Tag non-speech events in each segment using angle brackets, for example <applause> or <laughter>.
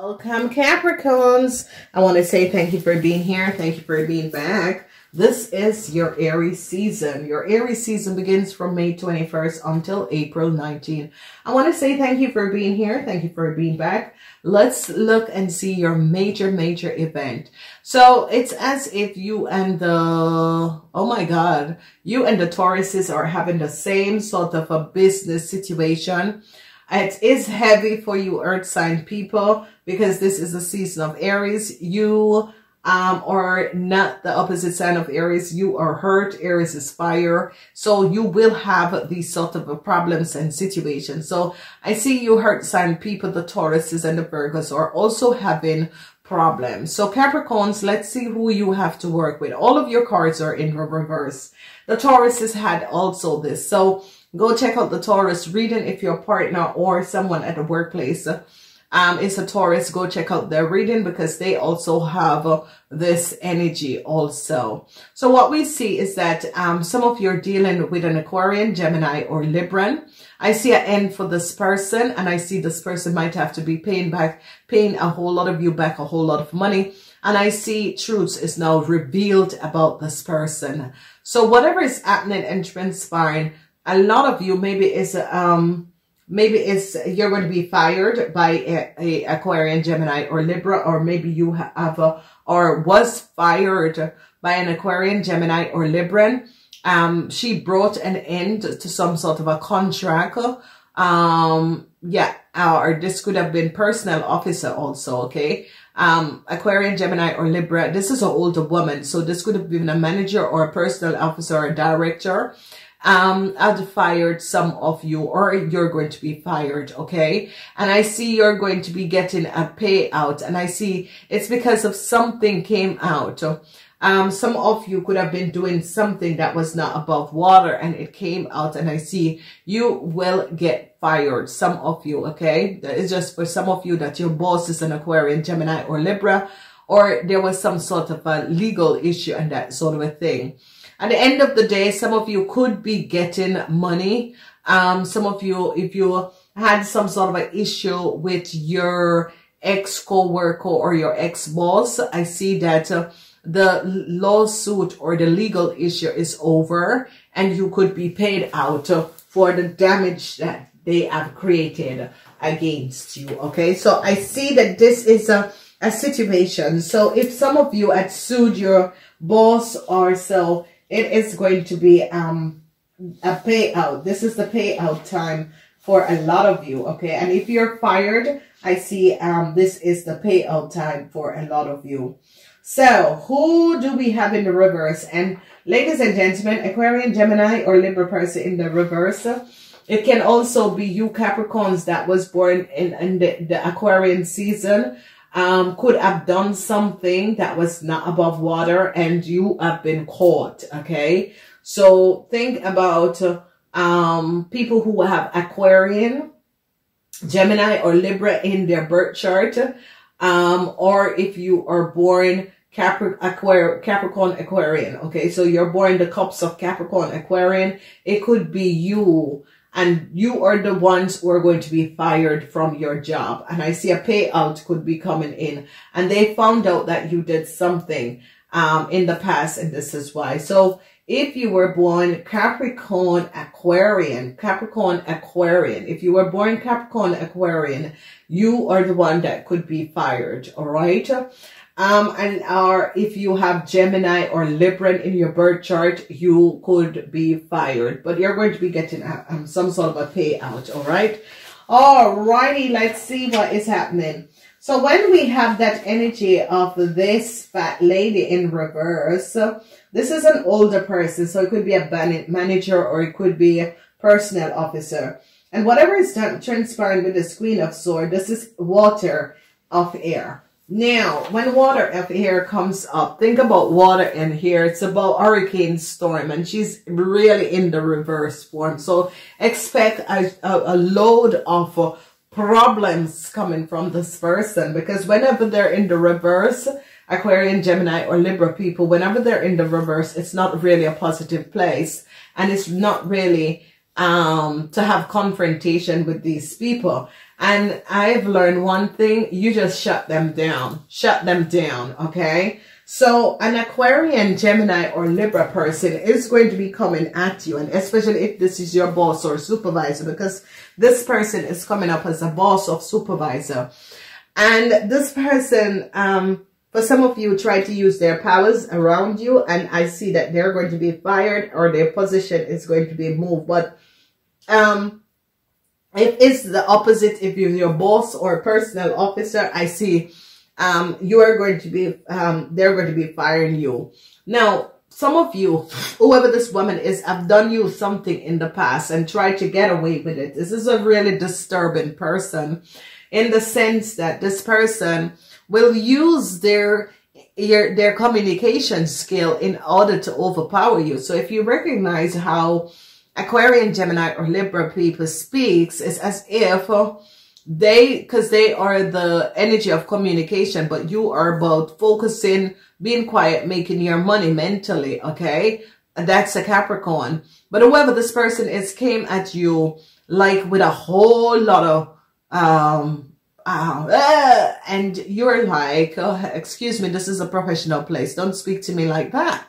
Welcome Capricorns. I want to say thank you for being here. Thank you for being back. This is your Aries season. Your Aries season begins from May 21st until April 19. I want to say thank you for being here. Thank you for being back. Let's look and see your major, major event. So it's as if you and the, oh my God, you and the Tauruses are having the same sort of a business situation it is heavy for you earth sign people because this is the season of Aries. You um, are not the opposite sign of Aries. You are hurt. Aries is fire. So you will have these sort of problems and situations. So I see you hurt sign people, the Tauruses and the Virgos are also having problems. So Capricorns, let's see who you have to work with. All of your cards are in reverse. The Tauruses had also this. So Go check out the Taurus reading if your partner or someone at the workplace um, is a Taurus. Go check out their reading because they also have uh, this energy also. So what we see is that um, some of you are dealing with an Aquarian, Gemini, or Libran. I see an end for this person and I see this person might have to be paying back, paying a whole lot of you back a whole lot of money. And I see truths is now revealed about this person. So whatever is happening and transpiring, a lot of you maybe is um maybe it's you're going to be fired by a, a Aquarian, Gemini, or Libra, or maybe you have a, or was fired by an Aquarian, Gemini, or Libran. Um, she brought an end to some sort of a contract. Um, yeah, or this could have been personal officer also, okay? Um, Aquarian, Gemini, or Libra. This is an older woman, so this could have been a manager or a personal officer or a director um, I've fired some of you or you're going to be fired. Okay. And I see you're going to be getting a payout and I see it's because of something came out. Um, some of you could have been doing something that was not above water and it came out and I see you will get fired. Some of you, okay? It's just for some of you that your boss is an Aquarian, Gemini or Libra, or there was some sort of a legal issue and that sort of a thing. At the end of the day, some of you could be getting money. Um, some of you, if you had some sort of an issue with your ex co-worker or your ex-boss, I see that uh, the lawsuit or the legal issue is over and you could be paid out uh, for the damage that they have created against you. Okay. So I see that this is a, a situation. So if some of you had sued your boss or so, it is going to be um, a payout. This is the payout time for a lot of you, okay? And if you're fired, I see um, this is the payout time for a lot of you. So, who do we have in the reverse? And ladies and gentlemen, Aquarian, Gemini, or Libra person in the reverse. It can also be you Capricorns that was born in, in the, the Aquarian season um, could have done something that was not above water and you have been caught. Okay. So think about, um, people who have Aquarian, Gemini or Libra in their birth chart. Um, or if you are born Capri Aquar Capricorn Aquarian. Okay. So you're born the cups of Capricorn Aquarian. It could be you and you are the ones who are going to be fired from your job. And I see a payout could be coming in and they found out that you did something, um, in the past and this is why. So if you were born Capricorn Aquarian, Capricorn Aquarian, if you were born Capricorn Aquarian, you are the one that could be fired. All right. Um, and or if you have Gemini or Libran in your birth chart, you could be fired, but you're going to be getting a, um, some sort of a payout. All right. All righty. Let's see what is happening. So when we have that energy of this fat lady in reverse, this is an older person. So it could be a manager or it could be a personnel officer. And whatever is transpiring with this queen of sword, this is water of air. Now, when water of here comes up, think about water in here. It's about hurricane storm and she's really in the reverse form. So expect a, a, a load of uh, problems coming from this person because whenever they're in the reverse, Aquarian, Gemini, or Libra people, whenever they're in the reverse, it's not really a positive place and it's not really um, to have confrontation with these people. And I've learned one thing, you just shut them down, shut them down. Okay. So an Aquarian, Gemini or Libra person is going to be coming at you. And especially if this is your boss or supervisor, because this person is coming up as a boss or supervisor. And this person, um, for some of you, try to use their powers around you. And I see that they're going to be fired or their position is going to be moved. But, um, if it's the opposite, if you're your boss or personal officer, I see um, you are going to be, um, they're going to be firing you. Now, some of you, whoever this woman is, have done you something in the past and tried to get away with it. This is a really disturbing person in the sense that this person will use their your, their communication skill in order to overpower you. So if you recognize how Aquarian, Gemini, or Libra people speaks, it's as if they, because they are the energy of communication, but you are about focusing, being quiet, making your money mentally, okay? That's a Capricorn. But whoever this person is came at you like with a whole lot of, um, uh, and you're like, oh, excuse me, this is a professional place. Don't speak to me like that.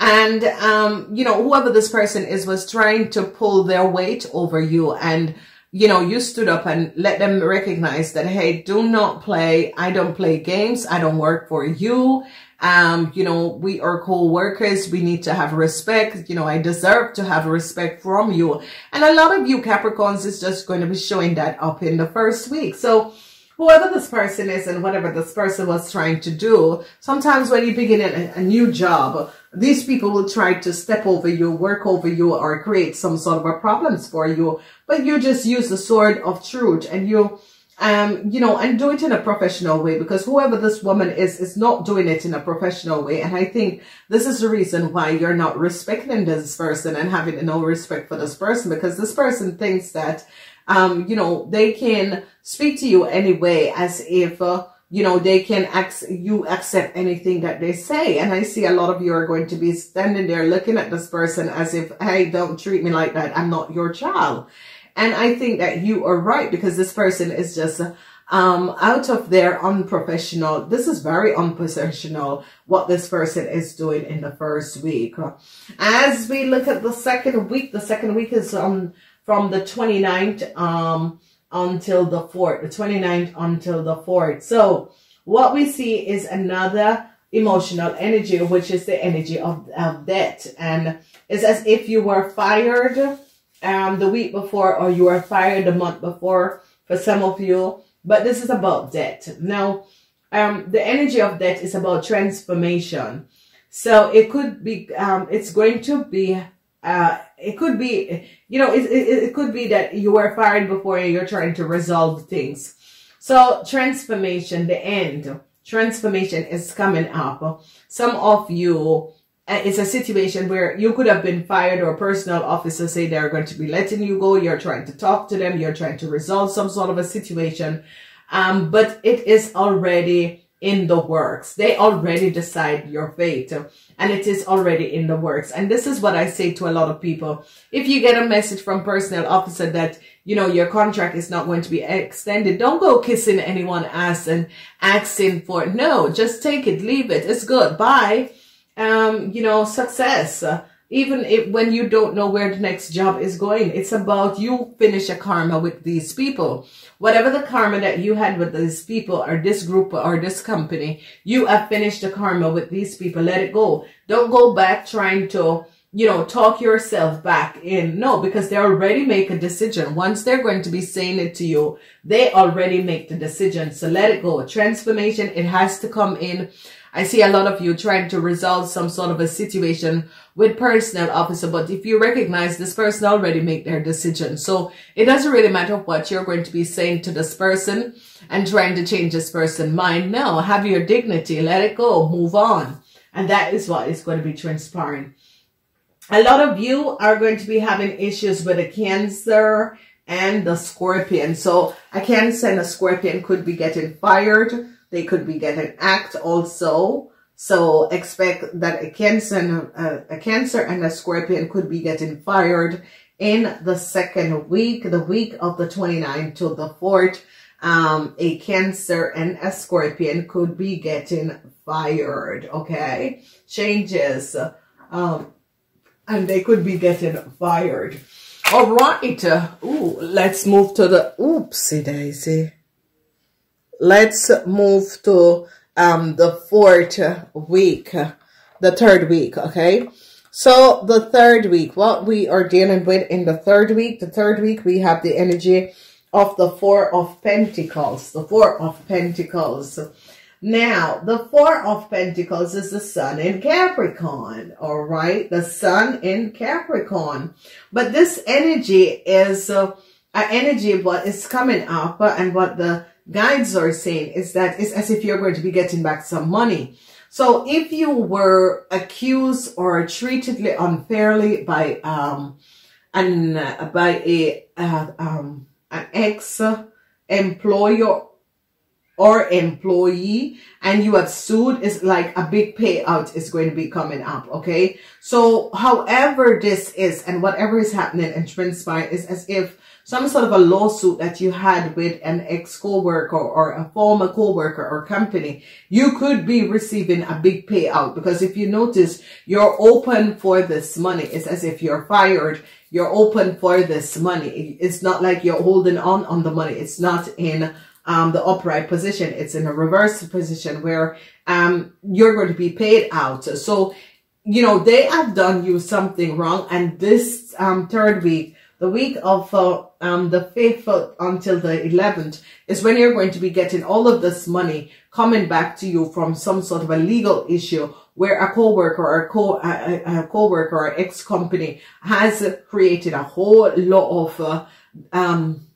And, um, you know, whoever this person is was trying to pull their weight over you and you know, you stood up and let them recognize that, hey, do not play. I don't play games. I don't work for you. Um, you know, we are co-workers. We need to have respect. You know, I deserve to have respect from you. And a lot of you Capricorns is just going to be showing that up in the first week. So whoever this person is and whatever this person was trying to do, sometimes when you begin a, a new job, these people will try to step over you, work over you, or create some sort of a problems for you. But you just use the sword of truth and you, um, you know, and do it in a professional way because whoever this woman is, is not doing it in a professional way. And I think this is the reason why you're not respecting this person and having no respect for this person because this person thinks that, um, you know, they can speak to you anyway as if, uh, you know, they can ac- you accept anything that they say. And I see a lot of you are going to be standing there looking at this person as if, hey, don't treat me like that. I'm not your child. And I think that you are right because this person is just um, out of their unprofessional. This is very unprofessional what this person is doing in the first week. As we look at the second week, the second week is um, from the 29th, um, until the 4th, the 29th until the 4th. So what we see is another emotional energy, which is the energy of, of debt. And it's as if you were fired um, the week before or you were fired the month before for some of you. But this is about debt. Now, um, the energy of debt is about transformation. So it could be, um, it's going to be uh, it could be, you know, it, it, it could be that you were fired before you're trying to resolve things. So transformation, the end, transformation is coming up. Some of you, uh, it's a situation where you could have been fired or personal officer say they're going to be letting you go. You're trying to talk to them. You're trying to resolve some sort of a situation. Um, but it is already in the works. They already decide your fate and it is already in the works. And this is what I say to a lot of people. If you get a message from personnel officer that, you know, your contract is not going to be extended, don't go kissing anyone ass and asking for it. No, just take it, leave it. It's good. Bye. Um, you know, success even if when you don't know where the next job is going, it's about you finish a karma with these people. Whatever the karma that you had with these people or this group or this company, you have finished the karma with these people. Let it go. Don't go back trying to, you know, talk yourself back in. No, because they already make a decision. Once they're going to be saying it to you, they already make the decision. So let it go. Transformation, it has to come in I see a lot of you trying to resolve some sort of a situation with personnel officer, but if you recognize this person already make their decision. So it doesn't really matter what you're going to be saying to this person and trying to change this person's mind. No, have your dignity, let it go, move on. And that is what is going to be transpiring. A lot of you are going to be having issues with a cancer and the scorpion. So a cancer and a scorpion could be getting fired they could be getting act also. So expect that a cancer, a, a cancer and a scorpion could be getting fired in the second week, the week of the 29th to the 4th, um, a Cancer and a Scorpion could be getting fired, okay? Changes, um, and they could be getting fired. All right. Ooh, let's move to the, oopsie daisy. Let's move to um, the fourth week, the third week, okay? So the third week, what we are dealing with in the third week, the third week, we have the energy of the Four of Pentacles, the Four of Pentacles. Now, the Four of Pentacles is the Sun in Capricorn, all right? The Sun in Capricorn. But this energy is uh, an energy what is coming up and what the guides are saying is that it's as if you're going to be getting back some money. So if you were accused or treated unfairly by um an uh, by a uh, um an ex employer or employee and you have sued is like a big payout is going to be coming up okay so however this is and whatever is happening and transpiring is as if some sort of a lawsuit that you had with an ex co-worker or a former co-worker or company, you could be receiving a big payout because if you notice, you're open for this money. It's as if you're fired. You're open for this money. It's not like you're holding on on the money. It's not in um, the upright position. It's in a reverse position where um, you're going to be paid out. So, you know, they have done you something wrong. And this um, third week, the week of uh, um, the 5th until the 11th is when you're going to be getting all of this money coming back to you from some sort of a legal issue where a co-worker or a co a, a co-worker or ex-company has created a whole lot of uh, um,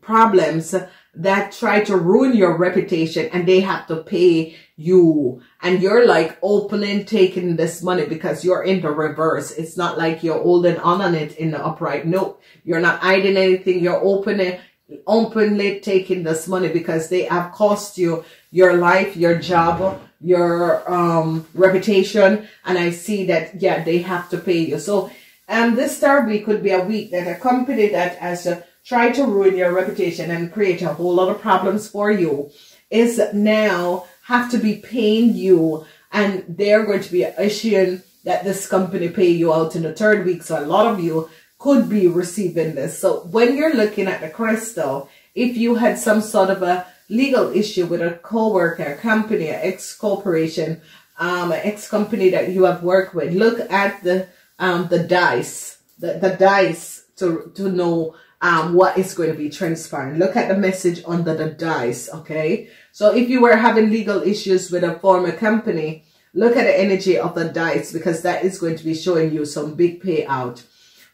problems that try to ruin your reputation and they have to pay you. And you're like opening taking this money because you're in the reverse. It's not like you're holding on on it in the upright. No you're not hiding anything. You're opening openly taking this money because they have cost you your life your job your um reputation. And i see that yeah they have to pay you. So um this third week could be a week that a company that has uh, tried to ruin your reputation and create a whole lot of problems for you is now have to be paying you and they're going to be issuing that this company pay you out in the third week. So a lot of you could be receiving this. So when you're looking at the crystal, if you had some sort of a legal issue with a co-worker, company, an ex-corporation, um, an ex-company that you have worked with, look at the um, the dice, the, the dice to, to know um, what is going to be transpiring. Look at the message under the dice, okay? So if you were having legal issues with a former company, look at the energy of the dice because that is going to be showing you some big payout.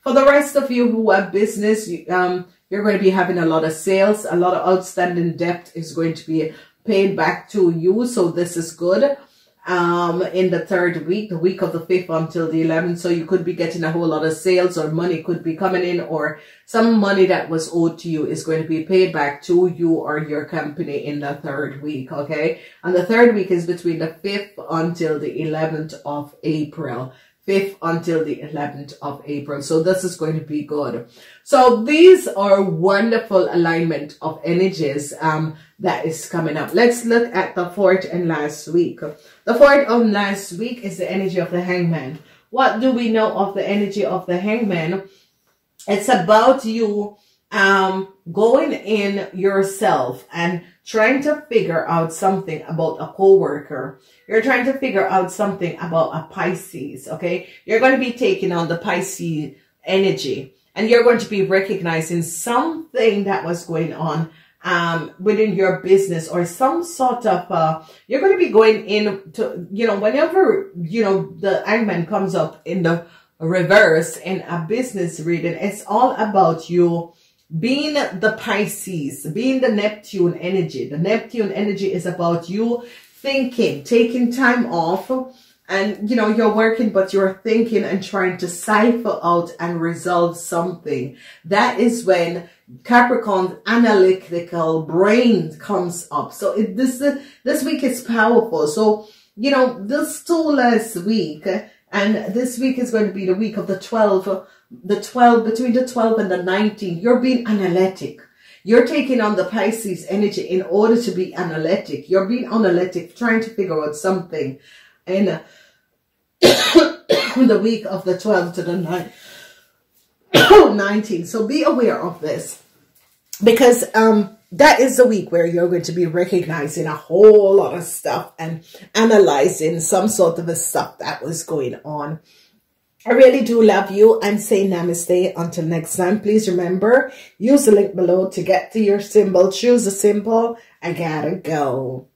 For the rest of you who have business, um, you're going to be having a lot of sales. A lot of outstanding debt is going to be paid back to you. So this is good um, in the third week, the week of the 5th until the 11th. So you could be getting a whole lot of sales or money could be coming in or some money that was owed to you is going to be paid back to you or your company in the third week. Okay. And the third week is between the 5th until the 11th of April. 5th until the 11th of April. So this is going to be good. So these are wonderful alignment of energies um, that is coming up. Let's look at the fourth and last week. The fourth of last week is the energy of the hangman. What do we know of the energy of the hangman? It's about you um, going in yourself and trying to figure out something about a coworker. You're trying to figure out something about a Pisces, okay? You're going to be taking on the Pisces energy and you're going to be recognizing something that was going on um, within your business or some sort of, uh, you're going to be going in to, you know, whenever, you know, the hangman comes up in the reverse in a business reading, it's all about you being the Pisces, being the Neptune energy. The Neptune energy is about you thinking, taking time off, and you know you're working but you're thinking and trying to cipher out and resolve something. That is when capricorn's analytical brain comes up. So it, this uh, this week is powerful. So you know this two last week and this week is going to be the week of the 12 the 12, between the 12 and the 19, you're being analytic. You're taking on the Pisces energy in order to be analytic. You're being analytic, trying to figure out something in uh, <coughs> the week of the 12 to the 9th, <coughs> 19. So be aware of this because um, that is the week where you're going to be recognizing a whole lot of stuff and analyzing some sort of a stuff that was going on. I really do love you. I'm saying namaste. Until next time, please remember, use the link below to get to your symbol. Choose a symbol. I gotta go.